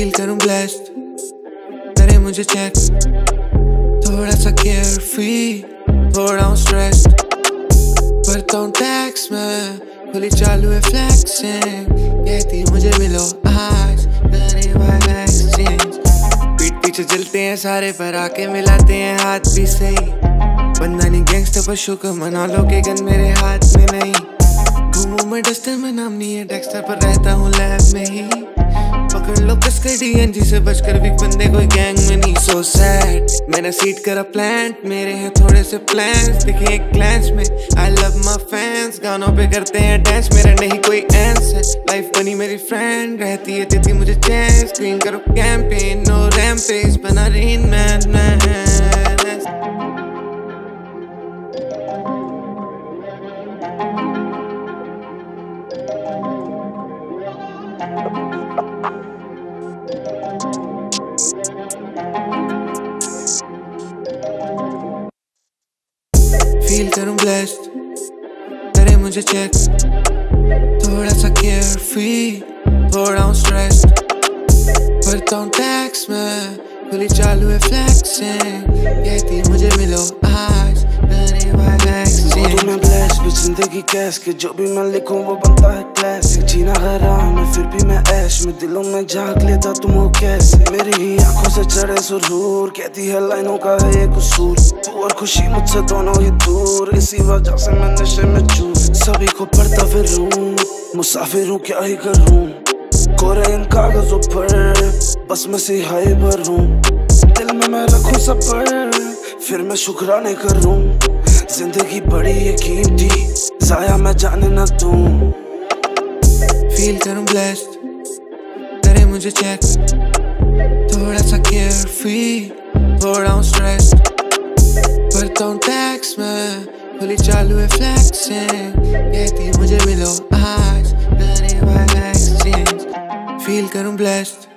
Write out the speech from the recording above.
Feel करूँ blessed करे मुझे चेक थोड़ा सा केयर फ्री थोड़ा हूँ स्ट्रेस भरता हूँ टैक्स में खुली चालू है फ्लैक्सिंग कहती मुझे मिलो आज करे वाला एक्सचेंज पीठ पीछे जलते हैं सारे पर आके मिलाते हैं हाथ भी सही बंदा नहीं गैंगस्टर पर शुक्र मना लो के गन मेरे हाथ में नहीं घूमू मैं डस्टर में नाम नहीं है डेक्स्टर पर रहता हूँ लैब में ही पकड़ लो कसकर डीएनजी से बचकर भी बंदे कोई गैंग में नहीं। सो सैड मैंने सीट करा प्लांट मेरे हैं थोड़े से प्लान्स दिखे एक ग्लैंस में आई लव माय फैंस गानों पे करते हैं डांस मेरा नहीं कोई एंस है लाइफ बनी मेरी फ्रेंड रहती है देती मुझे चैन स्क्रीन करो कैंपेन नो रैम्पेज बना रही मैन फील करूँ ब्लेस्ड करे मुझे चेक थोड़ा सा केयर फ्री थोड़ा हूँ स्ट्रेस भरता हूँ टैक्स में खुली चालू है फ्लैक्सिंग कहती मुझे मिलो आज करने वाला ज़िंदगी कैस के जो भी मैं लिखूं वो बनता है क्लासिक जीना हराम है फिर भी मैं ऐश में दिलों में झाँक लेता तुम हो कैसे मेरी ही आँखों से चढ़े सुरूर कहती है लाइनों का है ये कसूर और खुशी मुझसे दोनों ही दूर। इसी वजह से मैं नशे में चूर सभी को पढ़ता फिर रू मुसाफिर हूँ, क्या ही करूँ? कोरे इन कागजों पर। बस मैं सिहाई भरूं। दिल में मैं रखूँ सफ़र फिर मैं शुक्राने करूँ। ज़िंदगी बड़ी है कीमती। जाया मैं जाने न दूँ। फील करूँ ब्लेस्ड करे मुझे चेक थोड़ा सा केयर फ्री थोड़ा हूँ स्ट्रेस भरता हूँ टैक्स में खुली चालू है फ्लैक्सिंग कहती मुझे मिलो आज. करने वाला एक्सचेंज फील करूँ ब्लेस्ड